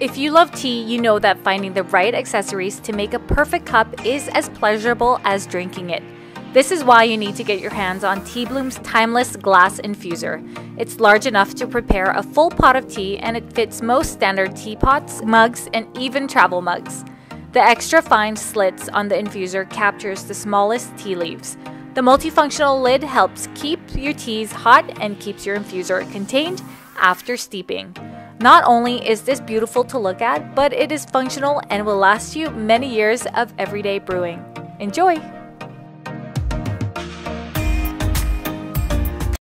If you love tea, you know that finding the right accessories to make a perfect cup is as pleasurable as drinking it. This is why you need to get your hands on Teabloom's timeless glass infuser. It's large enough to prepare a full pot of tea and it fits most standard teapots, mugs, and even travel mugs. The extra fine slits on the infuser captures the smallest tea leaves. The multifunctional lid helps keep your teas hot and keeps your infuser contained after steeping. Not only is this beautiful to look at, but it is functional and will last you many years of everyday brewing. Enjoy!